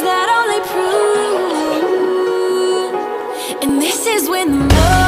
that only prove. And this is when love.